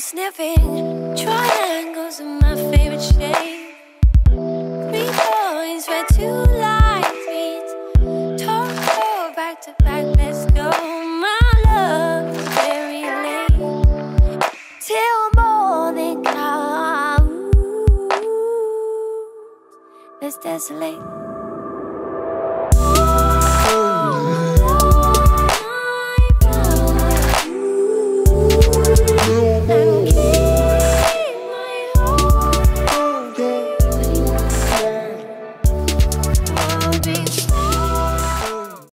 Sniffing triangles in my favorite shape. Three points, red, two lines, meet. beats. Torso back to back, let's go. My love very late till morning comes. Let's desolate.